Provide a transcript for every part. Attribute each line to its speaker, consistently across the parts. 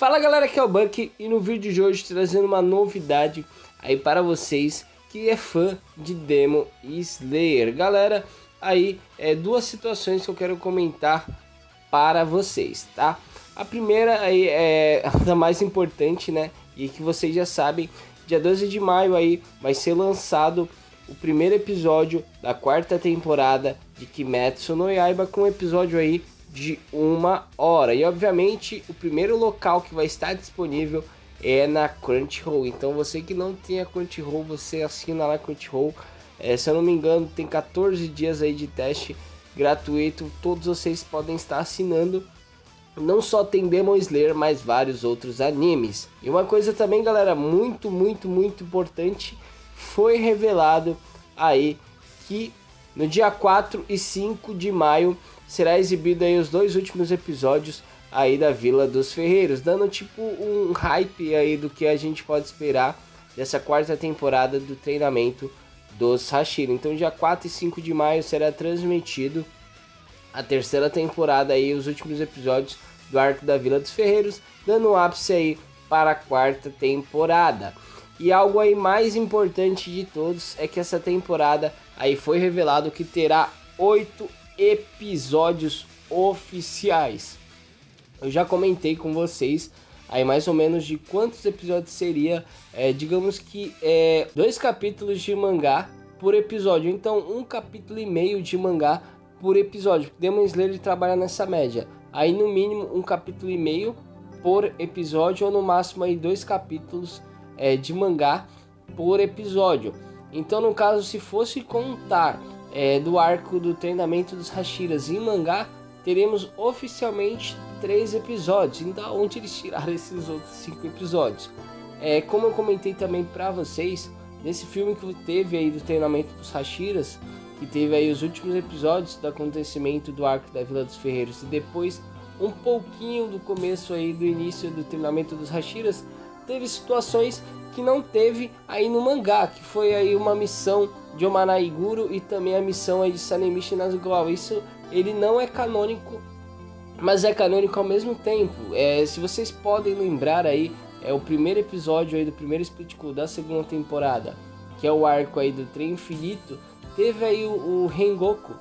Speaker 1: Fala galera, aqui é o Buck e no vídeo de hoje trazendo uma novidade aí para vocês que é fã de Demon Slayer. Galera, aí é duas situações que eu quero comentar para vocês, tá? A primeira aí é a mais importante, né? E que vocês já sabem, dia 12 de maio aí vai ser lançado o primeiro episódio da quarta temporada de Kimetsu no Yaiba com um episódio aí de uma hora. E obviamente o primeiro local que vai estar disponível é na Crunchyroll. Então você que não tem a Crunchyroll, você assina lá a Crunchyroll. É, se eu não me engano, tem 14 dias aí de teste gratuito. Todos vocês podem estar assinando. Não só tem Demon Slayer, mas vários outros animes. E uma coisa também, galera, muito, muito, muito importante, foi revelado aí que no dia 4 e 5 de maio será exibido aí os dois últimos episódios aí da Vila dos Ferreiros, dando tipo um hype aí do que a gente pode esperar dessa quarta temporada do treinamento dos Hashira. Então dia 4 e 5 de maio será transmitido a terceira temporada aí, os últimos episódios do arco da Vila dos Ferreiros, dando um ápice aí para a quarta temporada. E algo aí mais importante de todos é que essa temporada aí foi revelado que terá oito episódios oficiais. Eu já comentei com vocês aí mais ou menos de quantos episódios seria, é, digamos que é, dois capítulos de mangá por episódio. Então um capítulo e meio de mangá por episódio. Demon Slayer trabalha nessa média. Aí no mínimo um capítulo e meio por episódio ou no máximo aí dois capítulos é, de mangá por episódio. Então no caso se fosse contar é, do arco do treinamento dos Hashiras em mangá, teremos oficialmente três episódios. Então, onde eles tiraram esses outros cinco episódios? É, como eu comentei também para vocês, nesse filme que teve aí do treinamento dos Hashiras, que teve aí os últimos episódios do acontecimento do arco da Vila dos Ferreiros e depois um pouquinho do começo aí do início do treinamento dos Hashiras, teve situações que não teve aí no mangá, que foi aí uma missão de Omanaiguro e também a missão aí de Sanemichi Nazugawa. Isso ele não é canônico, mas é canônico ao mesmo tempo. É, se vocês podem lembrar aí, é o primeiro episódio aí do primeiro Split Cool da segunda temporada, que é o arco aí do Trem Infinito, teve aí o, o Rengoku.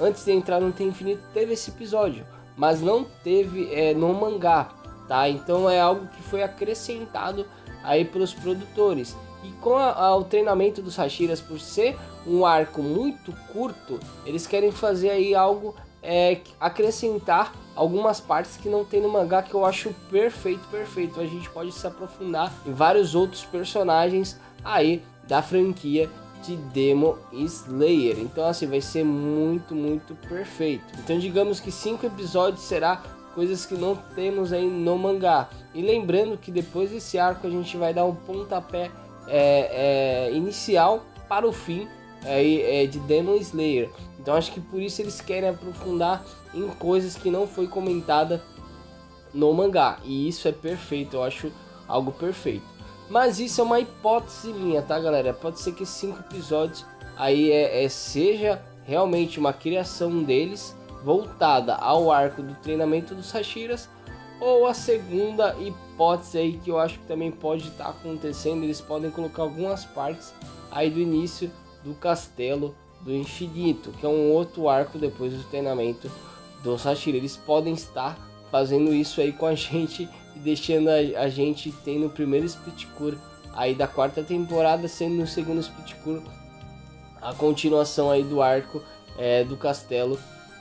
Speaker 1: Antes de entrar no Trem Infinito, teve esse episódio, mas não teve é, no mangá, tá? Então é algo que foi acrescentado aí para os produtores. E com a, a, o treinamento dos Hashiras, por ser um arco muito curto, eles querem fazer aí algo, é, acrescentar algumas partes que não tem no mangá, que eu acho perfeito, perfeito. A gente pode se aprofundar em vários outros personagens aí da franquia de Demon Slayer. Então assim, vai ser muito, muito perfeito. Então digamos que cinco episódios será coisas que não temos aí no mangá. E lembrando que depois desse arco a gente vai dar um pontapé é, é, inicial para o fim é, é, de Demon Slayer. Então acho que por isso eles querem aprofundar em coisas que não foi comentada no mangá. E isso é perfeito, eu acho algo perfeito. Mas isso é uma hipótese minha, tá galera? Pode ser que cinco episódios aí é, é seja realmente uma criação deles voltada ao arco do treinamento dos Hashiras, ou a segunda hipótese aí que eu acho que também pode estar tá acontecendo, eles podem colocar algumas partes aí do início do Castelo do Infinito, que é um outro arco depois do treinamento dos Hashiras. Eles podem estar fazendo isso aí com a gente e deixando a, a gente tendo o primeiro Split Cure aí da quarta temporada, sendo no segundo Split Cure a continuação aí do arco é, do Castelo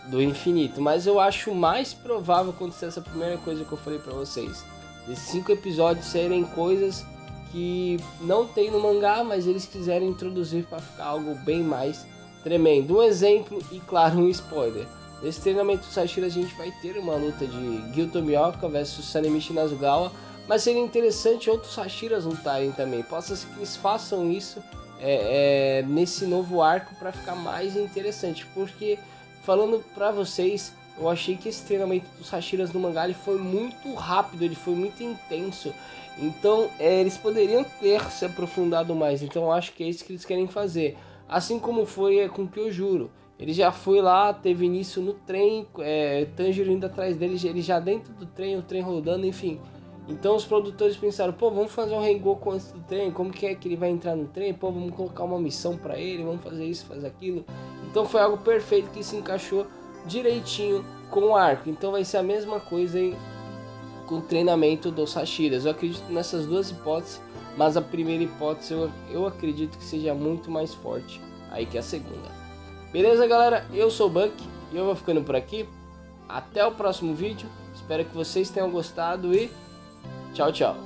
Speaker 1: do infinito. Mas eu acho mais provável acontecer essa primeira coisa que eu falei para vocês. Esses cinco episódios serem coisas que não tem no mangá, mas eles quiserem introduzir para ficar algo bem mais tremendo. Um exemplo e claro um spoiler. Nesse treinamento Sashira a gente vai ter uma luta de Gyuto Mioka versus Sanemichi Nazugawa, mas seria interessante outros Sashiras lutarem também. Possa ser que eles façam isso é, é, nesse novo arco para ficar mais interessante, porque falando para vocês, eu achei que esse treinamento dos Hashiras no mangá ele foi muito rápido, ele foi muito intenso. Então, é, eles poderiam ter se aprofundado mais. Então, eu acho que é isso que eles querem fazer. Assim como foi é, com o Kyojuro. Ele já foi lá, teve início no trem, é, Tanjiro indo atrás dele, ele já dentro do trem, o trem rodando, enfim. Então os produtores pensaram, pô, vamos fazer um Rengoku antes do treino, como que é que ele vai entrar no treino? Pô, vamos colocar uma missão para ele, vamos fazer isso, fazer aquilo. Então foi algo perfeito que se encaixou direitinho com o arco. Então vai ser a mesma coisa com o treinamento dos Hashiras. Eu acredito nessas duas hipóteses, mas a primeira hipótese eu, eu acredito que seja muito mais forte aí que a segunda. Beleza, galera? Eu sou o Buck e eu vou ficando por aqui. Até o próximo vídeo. Espero que vocês tenham gostado e tchau, tchau.